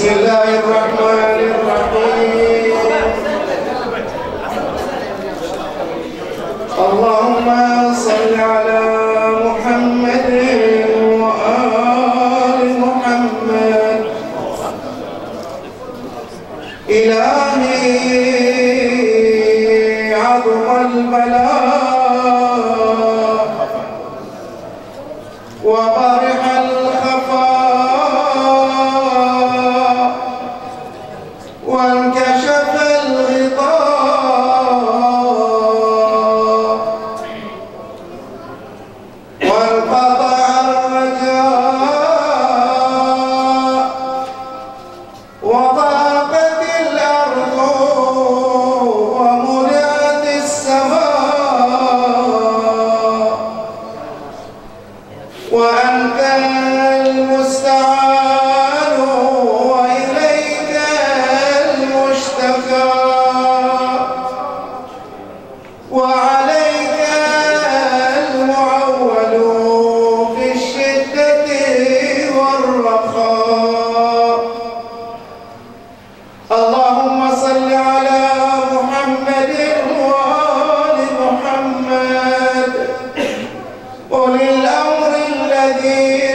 بسم الله الرحمن الرحيم. اللهم صل على محمد وآل محمد. إلهي عظم البلاء. agora para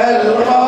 Israel,